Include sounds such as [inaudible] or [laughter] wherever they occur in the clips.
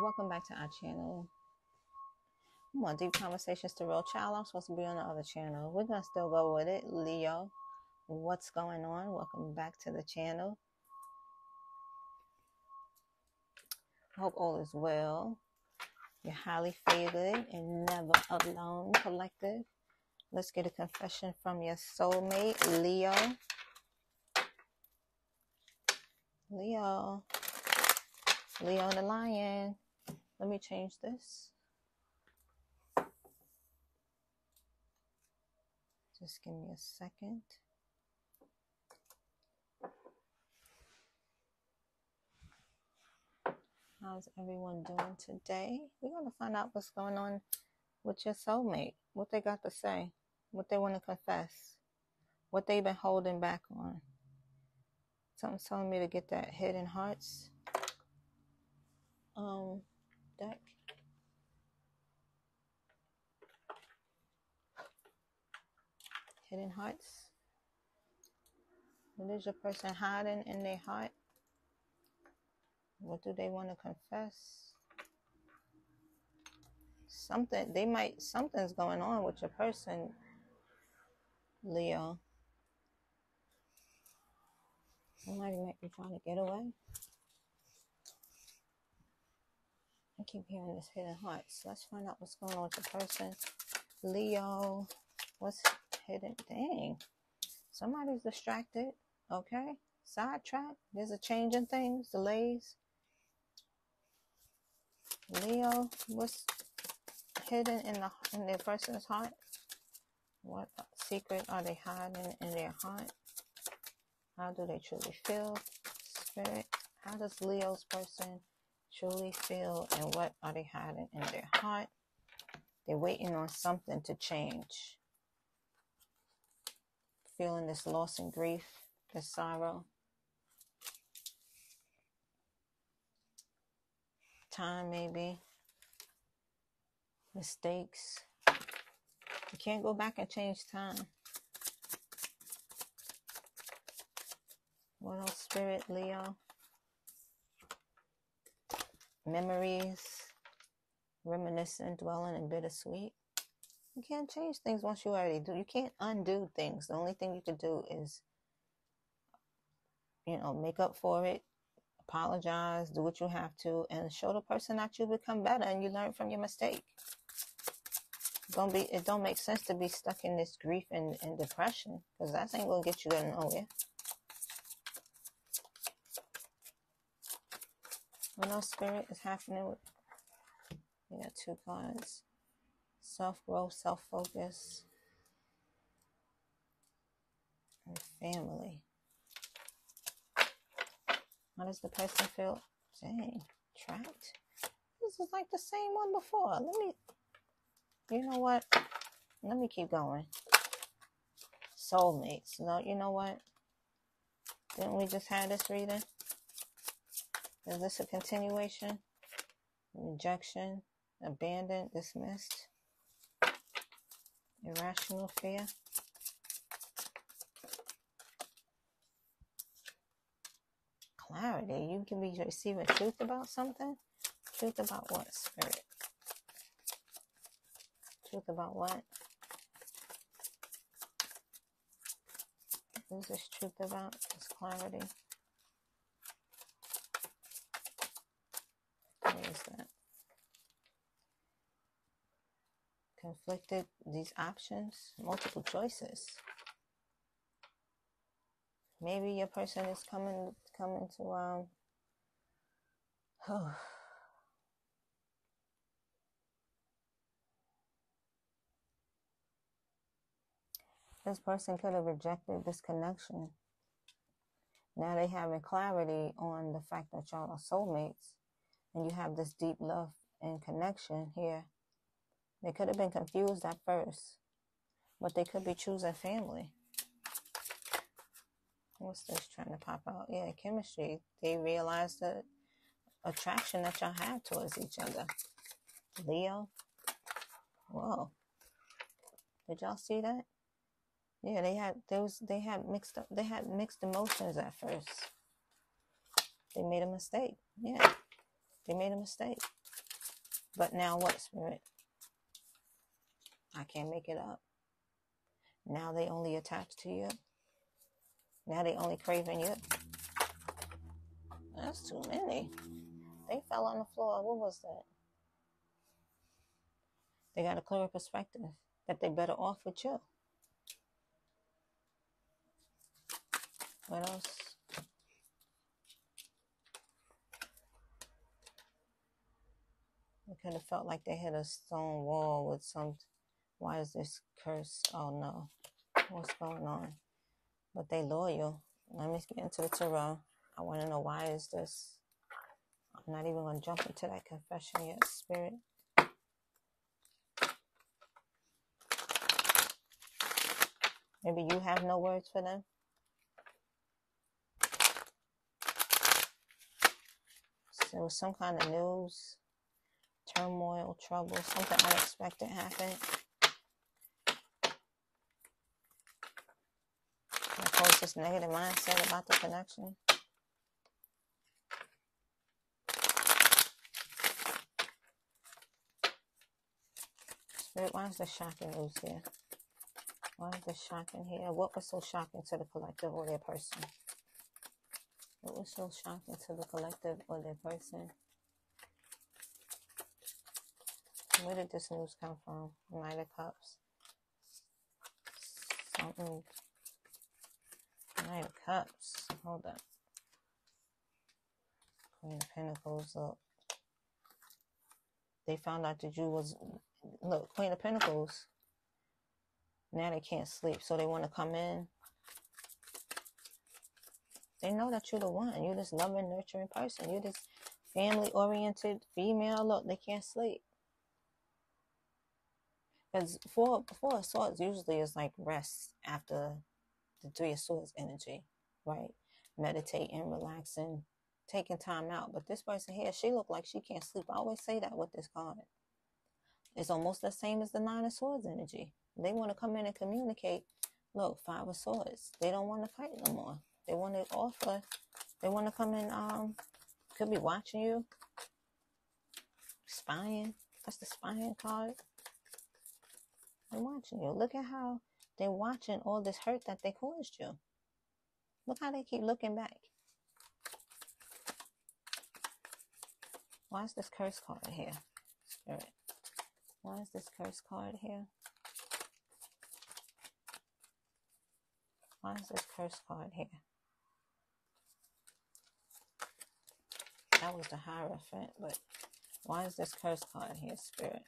Welcome back to our channel. More deep conversations Tarot child. I'm supposed to be on the other channel. We're gonna still go with it. Leo, what's going on? Welcome back to the channel. Hope all is well. You're highly favored and never alone, collective. Let's get a confession from your soulmate, Leo. Leo. Leo the lion. Let me change this. Just give me a second. How's everyone doing today? We're going to find out what's going on with your soulmate, what they got to say, what they want to confess, what they've been holding back on. Something's telling me to get that hidden hearts um, deck. Hidden hearts. What is your person hiding in their heart? What do they want to confess? Something they might something's going on with your person, Leo. Somebody might be trying to get away. I keep hearing this hidden hearts. Let's find out what's going on with the person. Leo, what's hidden? Dang. Somebody's distracted. Okay. Sidetrack. There's a change in things, delays. Leo, what's hidden in the in their person's heart? What secret are they hiding in their heart? How do they truly feel? Spirit. How does Leo's person truly feel and what are they hiding in their heart? They're waiting on something to change. Feeling this loss and grief, this sorrow. Time, maybe. Mistakes. You can't go back and change time. What else, Spirit, Leo? Memories, reminiscent, dwelling, and bittersweet. You can't change things once you already do. You can't undo things. The only thing you can do is, you know, make up for it, apologize, do what you have to, and show the person that you become better and you learn from your mistake. Don't be. It don't make sense to be stuck in this grief and, and depression because that ain't gonna get you nowhere. What else, Spirit, is happening with. We got two cards self growth, self focus, and family. How does the person feel? Dang, trapped. This is like the same one before. Let me. You know what? Let me keep going. Soulmates. No, you know what? Didn't we just have this reading? Is this a continuation? Rejection, abandoned, dismissed, irrational fear. Clarity. You can be receiving truth about something. Truth about what, spirit? Truth about what? What is this truth about? This clarity. That? Conflicted, these options, multiple choices. Maybe your person is coming coming to um oh, [sighs] this person could have rejected this connection. Now they having clarity on the fact that y'all are soulmates and you have this deep love and connection here. They could have been confused at first, but they could be choosing family. What's this trying to pop out? Yeah, chemistry. They realize the attraction that y'all have towards each other. Leo. Whoa. Did y'all see that? Yeah, they had was they had mixed up they had mixed emotions at first. They made a mistake. Yeah. They made a mistake. But now what, Spirit? I can't make it up. Now they only attach to you. Now they only craving you. That's too many. They fell on the floor. What was that? They got a clearer perspective that they better off with you. What else? It could have felt like they hit a stone wall with some. Why is this curse? Oh no. What's going on? But they loyal. Let me get into the tarot. I want to know why is this. I'm not even going to jump into that confession yet, Spirit. Maybe you have no words for them. So there was some kind of news, turmoil, trouble, something unexpected happened. Of course, this negative mindset about the connection. Spirit, why is the shocking news here? Why is the shocking here? What was so shocking to the collective or their person? What was so shocking to the collective or their person? Where did this news come from? Knight of Cups. Something. Knight of Cups. Hold up. Queen of Pentacles. Look. They found out that you was look, Queen of Pentacles. Now they can't sleep, so they want to come in. They know that you're the one. You're this loving, nurturing person. You're this family oriented female. Look, they can't sleep. Because four, four of swords usually is like rest after the three of swords energy, right? Meditating, relaxing, taking time out. But this person here, she look like she can't sleep. I always say that with this card. It's almost the same as the Nine of Swords energy. They want to come in and communicate. Look, Five of Swords. They don't want to fight no more. They want to offer. They want to come in. Um, could be watching you, spying. That's the spying card. They're watching you. Look at how they're watching all this hurt that they caused you. Look how they keep looking back. Why is this curse card here? Spirit. Why is this curse card here? Why is this curse card here? That was the Hierophant, but why is this curse card here, Spirit?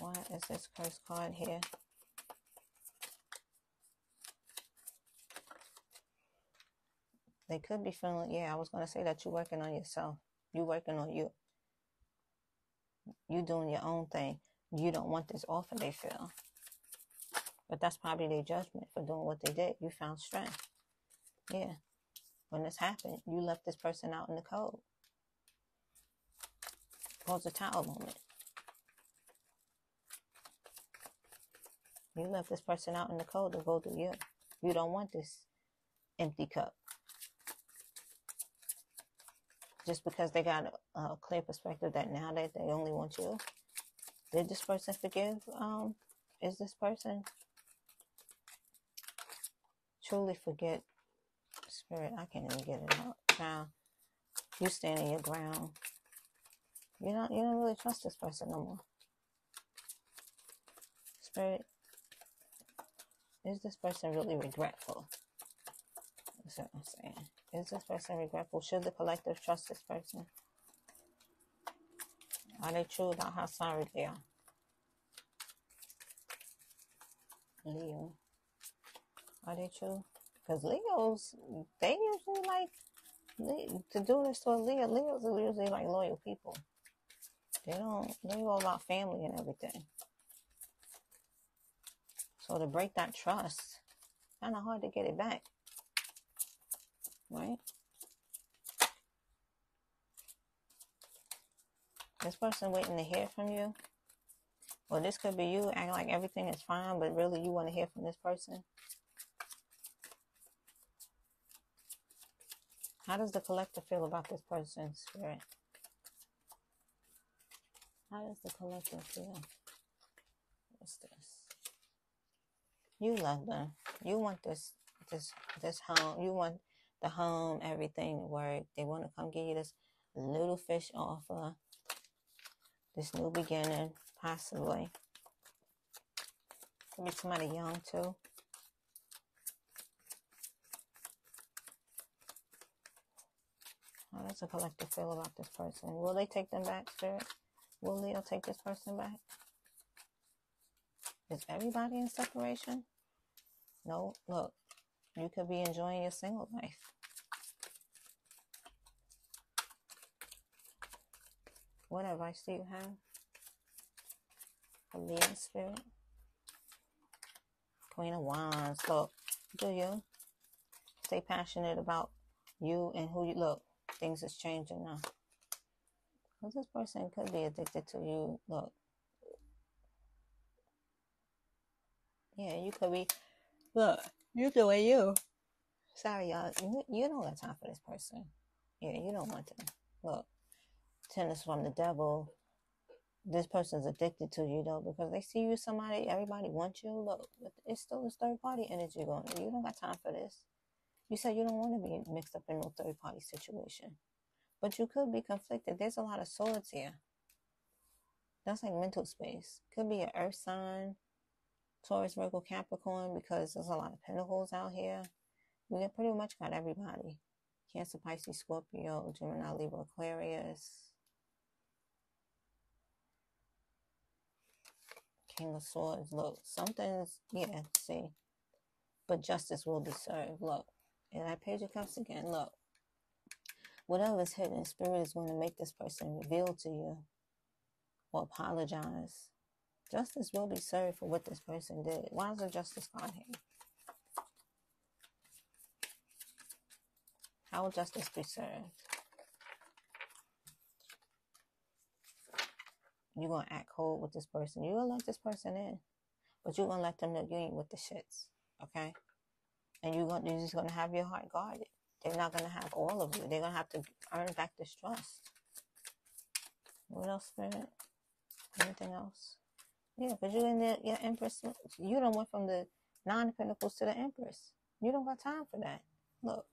Why is this curse card here? They could be feeling, yeah, I was going to say that you're working on yourself. You're working on you you doing your own thing. You don't want this offer, they feel. But that's probably their judgment for doing what they did. You found strength. Yeah. When this happened, you left this person out in the cold. Pause a towel moment. You left this person out in the cold to go through you. You don't want this empty cup. just because they got a, a clear perspective that now that they only want you. Did this person forgive? Um, is this person truly forget? Spirit, I can't even get it out. Now, you stand in your ground. You don't. You don't really trust this person no more. Spirit, is this person really regretful? That's what I'm saying. Is this person regretful? Should the collective trust this person? Are they true about how sorry they are? Leo. Are they true? Because Leos, they usually like to do this to a Leo. Leos are usually like loyal people. They don't, they all about family and everything. So to break that trust, kind of hard to get it back right? This person waiting to hear from you. Well, this could be you acting like everything is fine, but really you want to hear from this person. How does the collector feel about this person's spirit? How does the collector feel? What's this? You love them. You want this this this home. You want the home, everything to work. They want to come give you this little fish offer, this new beginning, possibly. Could be somebody young too. How does the collective feel about this person? Will they take them back, Spirit? Will Leo take this person back? Is everybody in separation? No, look, you could be enjoying your single life. What advice do you have for Leo spirit? Queen of Wands. Look, do you stay passionate about you and who you look? Things is changing now. This person could be addicted to you. Look. Yeah, you could be. Look, you doing you. Sorry, y'all. You, you don't got time for this person. Yeah, you don't want them. Look, tennis from the devil. This person's addicted to you though because they see you somebody. Everybody wants you. Look, it's still this third party energy going. You don't got time for this. You said you don't want to be mixed up in no third party situation. But you could be conflicted. There's a lot of swords here. That's like mental space. Could be an earth sign, Taurus, Virgo, Capricorn, because there's a lot of pentacles out here. We pretty much got everybody. Cancer, Pisces, Scorpio, Gemini, Libra, Aquarius. King of Swords. Look, something's, yeah, see. But justice will be served. Look. And I Page of Cups again. Look whatever is hidden, spirit is going to make this person reveal to you or apologize. Justice will be served for what this person did. Why is the justice card here? How will justice be served? You're going to act cold with this person. You're going to let this person in. But you're going to let them know you ain't with the shits. Okay? And you're, going, you're just going to have your heart guarded. They're not going to have all of you. They're going to have to earn back this trust. What else, Spirit? Anything else? Yeah, because you're in the your Empress. You don't went from the Nine of Pentacles to the Empress. You don't got time for that. Look,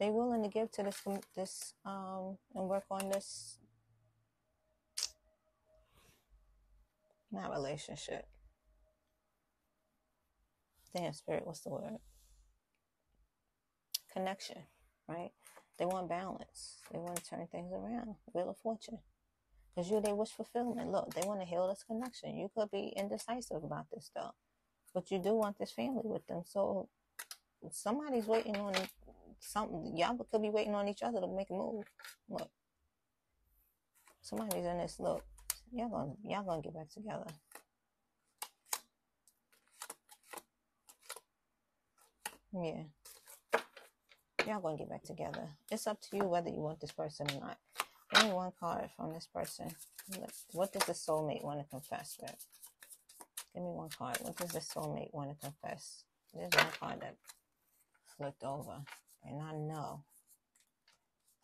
they willing to give to this this um and work on this. Not relationship. Damn spirit, what's the word? connection, right? They want balance. They want to turn things around. Wheel of Fortune. Because you, they wish fulfillment. Look, they want to heal this connection. You could be indecisive about this stuff, but you do want this family with them. So somebody's waiting on something. Y'all could be waiting on each other to make a move. Look, somebody's in this. Look, y'all gonna y'all gonna get back together. Yeah y'all gonna get back together. It's up to you whether you want this person or not. Me one card from this person. What does the soulmate want to confess with? Give me one card. What does the soulmate want to confess? There's one card that flipped over, and I know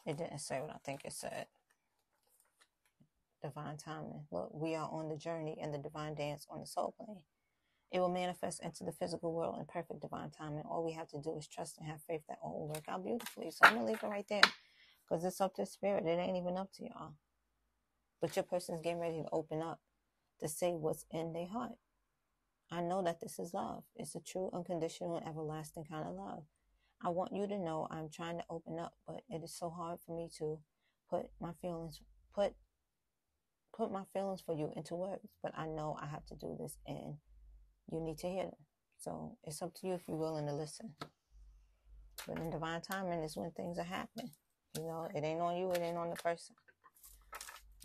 it didn't say what I think it said. Divine timing. Look, we are on the journey and the divine dance on the soul plane. It will manifest into the physical world in perfect divine timing. All we have to do is trust and have faith that all will work out beautifully. So I'm going to leave it right there because it's up to spirit. It ain't even up to y'all. But your person's getting ready to open up to say what's in their heart. I know that this is love. It's a true, unconditional, and everlasting kind of love. I want you to know I'm trying to open up, but it is so hard for me to put my feelings, put put my feelings for you into words. But I know I have to do this and you need to hear them. So it's up to you if you're willing to listen. But in divine timing is when things are happening. You know, it ain't on you, it ain't on the person.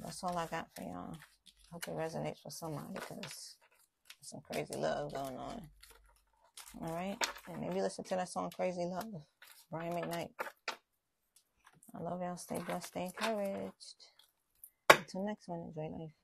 That's all I got for y'all. Hope it resonates with somebody because some crazy love going on. All right? And maybe listen to that song Crazy Love, Brian McKnight. I love y'all. Stay blessed, stay encouraged. Until next one, enjoy life.